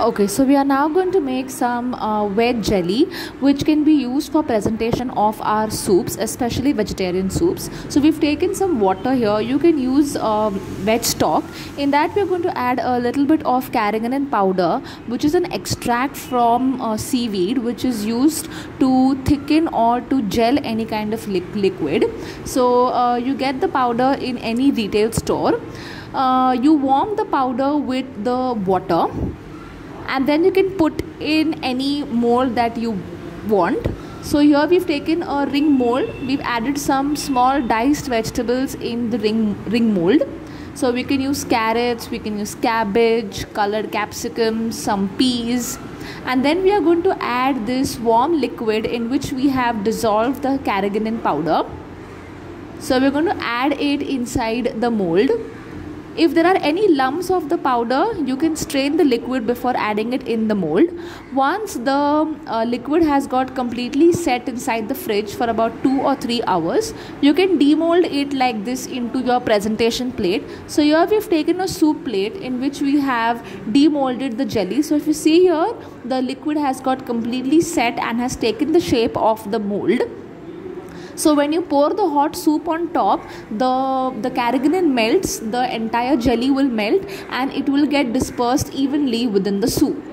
Okay, so we are now going to make some uh, veg jelly which can be used for presentation of our soups, especially vegetarian soups. So we've taken some water here. You can use um, veg stock. In that we are going to add a little bit of carrageenan powder which is an extract from uh, seaweed which is used to thicken or to gel any kind of li- liquid. So uh, you get the powder in any retail store. Uh, you warm the powder with the water and then you can put in any mold that you want. So here we've taken a ring mold. We've added some small diced vegetables in the ring ring mold. So we can use carrots we can use cabbage colored capsicum some peas. And then we are going to add this warm liquid in which we have dissolved the carrageenan powder. So we're going to add it inside the mold if there are any lumps of the powder you can strain the liquid before adding it in the mold. Once the uh, liquid has got completely set inside the fridge for about 2 or 3 hours you can demold it like this into your presentation plate. So here we've taken a soup plate in which we have demolded the jelly. So if you see here the liquid has got completely set and has taken the shape of the mold so when you pour the hot soup on top the the carrageenan melts the entire jelly will melt and it will get dispersed evenly within the soup.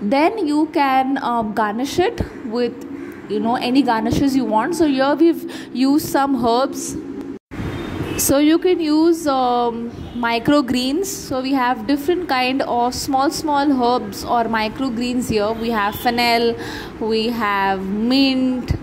Then you can uh, garnish it with you know any garnishes you want. So here we've used some herbs. So you can use um, microgreens. So we have different kind of small small herbs or microgreens here. We have fennel we have mint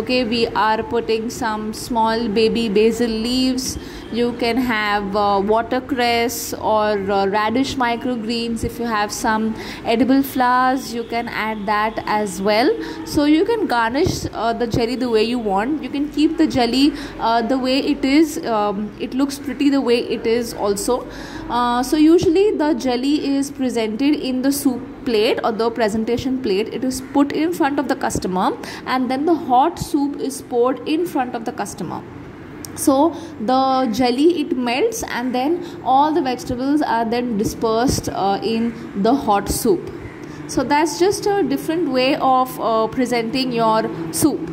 okay we are putting some small baby basil leaves. You can have uh, watercress or uh, radish microgreens if you have some edible flowers. You can add that as well. So you can garnish uh, the jelly the way you want. You can keep the jelly uh, the way it is um, it looks pretty the way it is also. Uh, so usually the jelly is presented in the soup plate or the presentation plate. It is put in front of the customer and then the hot soup is poured in front of the customer. So the jelly it melts and then all the vegetables are then dispersed uh, in the hot soup. So that's just a different way of uh, presenting your soup.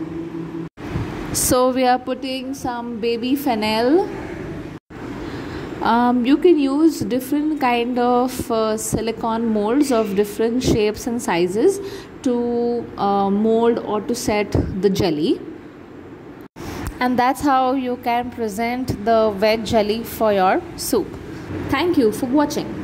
So we are putting some baby fennel um, you can use different kind of uh, silicone molds of different shapes and sizes to uh, mold or to set the jelly. And that's how you can present the veg jelly for your soup. Thank you for watching